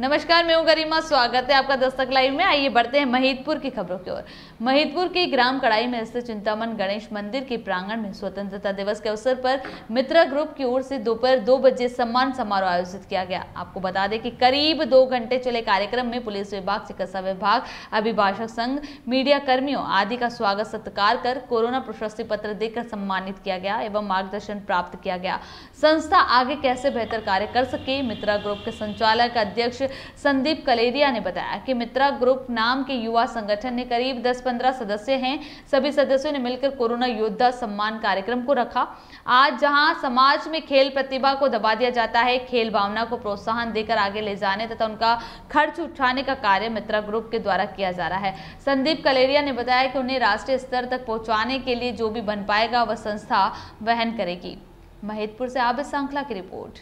नमस्कार मैं हूँ गरिमा स्वागत है आपका दस्तक लाइव में। आइए बढ़ते हैं महिदपुर की खबरों की ओर। महिदपुर की ग्राम कड़ाई में स्थित चिंतामन गणेश मंदिर के प्रांगण में स्वतंत्रता दिवस के अवसर पर मित्रा ग्रुप की ओर से दोपहर दो, दो बजे सम्मान समारोह आयोजित किया गया। आपको बता दें कि करीब दो घंटे चले कार्यक्रम में पुलिस विभाग चिकित्सा विभाग अभिभाषक संघ मीडिया कर्मियों आदि का स्वागत सत्कार कर कोरोना प्रशस्ति पत्र देकर सम्मानित किया गया एवं मार्गदर्शन प्राप्त किया गया। संस्था आगे कैसे बेहतर कार्य कर सके? मित्रा ग्रुप के संचालक अध्यक्ष संदीप कलेरिया ने बताया कि मित्रा ग्रुप नाम के युवा संगठन ने करीब 10-15 सदस्य हैं। सभी सदस्यों ने मिलकर कोरोना योद्धा सम्मान कार्यक्रम को रखा। आज जहाँ समाज में खेल प्रतिभा को दबा दिया जाता है, खेल भावना को प्रोत्साहन देकर आगे ले जाने तथा उनका खर्च उठाने का कार्य मित्रा ग्रुप के द्वारा किया जा रहा है। संदीप कलेरिया ने बताया कि उन्हें राष्ट्रीय स्तर तक पहुँचाने के लिए जो भी बन पाएगा, वह संस्था वहन करेगी। महिदपुर से आबिद सांखला की रिपोर्ट।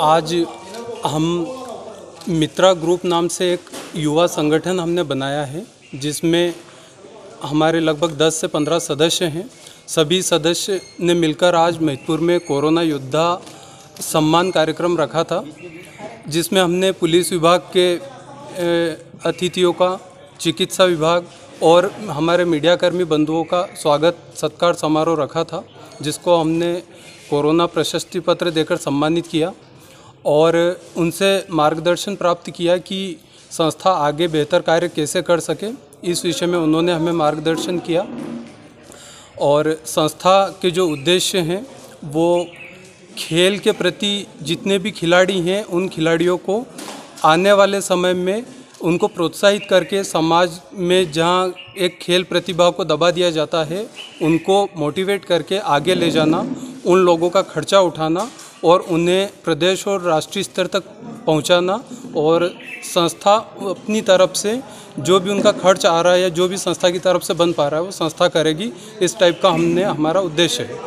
आज हम मित्रा ग्रुप नाम से एक युवा संगठन हमने बनाया है, जिसमें हमारे लगभग 10 से 15 सदस्य हैं। सभी सदस्य ने मिलकर आज महिदपुर में कोरोना योद्धा सम्मान कार्यक्रम रखा था, जिसमें हमने पुलिस विभाग के अतिथियों का, चिकित्सा विभाग और हमारे मीडियाकर्मी बंधुओं का स्वागत, सत्कार समारोह रखा था, जिसको हमने कोरोना प्रशस्ति पत्र देकर सम्मानित किया। और उनसे मार्गदर्शन प्राप्त किया कि संस्था आगे बेहतर कार्य कैसे कर सके। इस विषय में उन्होंने हमें मार्गदर्शन किया। और संस्था के जो उद्देश्य हैं, वो खेल के प्रति जितने भी खिलाड़ी हैं, उन खिलाड़ियों को आने वाले समय में उनको प्रोत्साहित करके समाज में जहाँ एक खेल प्रतिभा को दबा दिया जाता है, उनको मोटिवेट करके आगे ले जाना, उन लोगों का खर्चा उठाना और उन्हें प्रदेश और राष्ट्रीय स्तर तक पहुंचाना और संस्था अपनी तरफ़ से जो भी उनका खर्च आ रहा है या जो भी संस्था की तरफ़ से बन पा रहा है, वो संस्था करेगी। इस टाइप का हमने, हमारा उद्देश्य है।